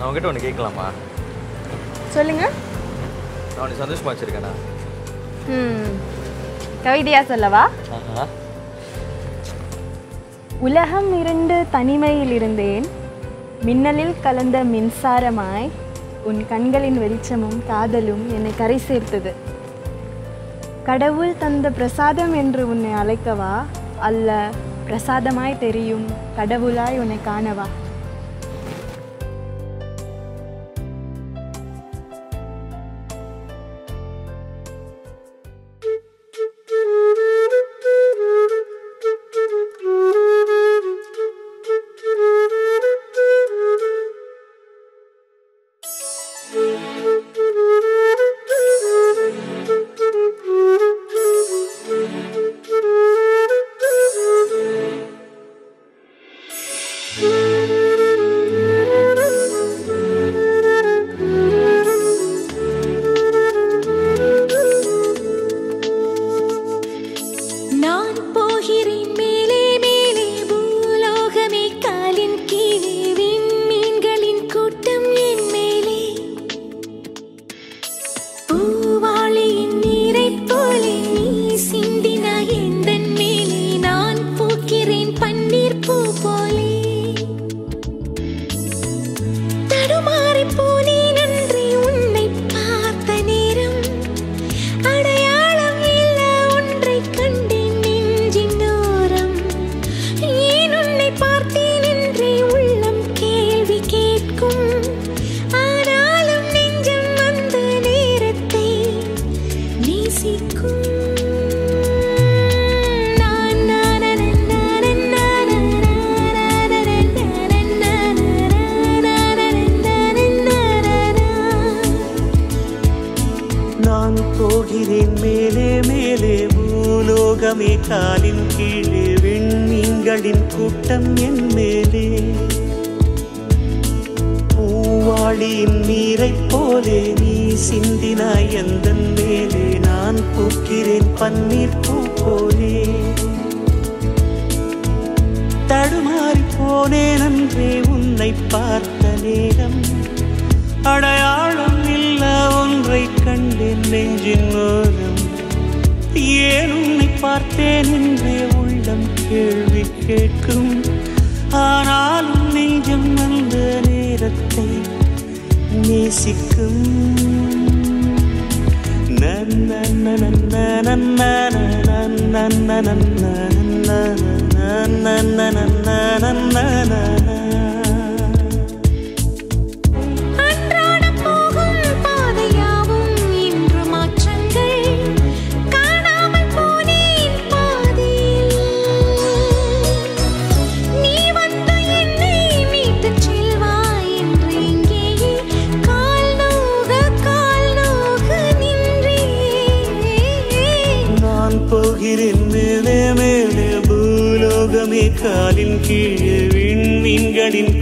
நான் உங்ககிட்ட ஒன்று கேட்கலாமா? சொல்லுங்க. நான் உன்னை சந்தோஷமா வச்சிருக்கேனா? ம் கவிதையா சொல்லவா? உலகம் இருண்டு தனிமையில் இருந்தேன் மின்னலில் கலந்த மின்சாரமாய் உன் கண்களின் வெளிச்சமும் காதலும் என்னை கரை சேர்த்தது. கடவுள் தந்த பிரசாதம் என்று உன்னை அழைக்கவா? அல்ல பிரசாதமாய் தெரியும் கடவுளாய் உன்னை காணவா? நான் போகிறேன் மேலே மேலே. பூலோகமே காலின் கீழே. விண்மீன்களின் கூட்டம் என் மேலே. பூவாளியின் நீரை போலே நீ சிந்தினாய் எந்த மேலே? நான் பூக்கிறேன் பன்னீர் பூ போலே. தடுமாறி போனேன் அன்றே உன்னை பார்த்த நேரம். அடையாளம் இல்ல ஒன்றை கண்டேன் நெஞ்சின் ஓரம். ஏன் உன்னை பார்த்தேன் என்றே உள்ளம் கேள்வி கேட்கும். ஆனால் രസിക്കും na na na na na na போகிறேன் மேலே மேலே பூலோகமே காலின் கீழே விண்மீன்களின்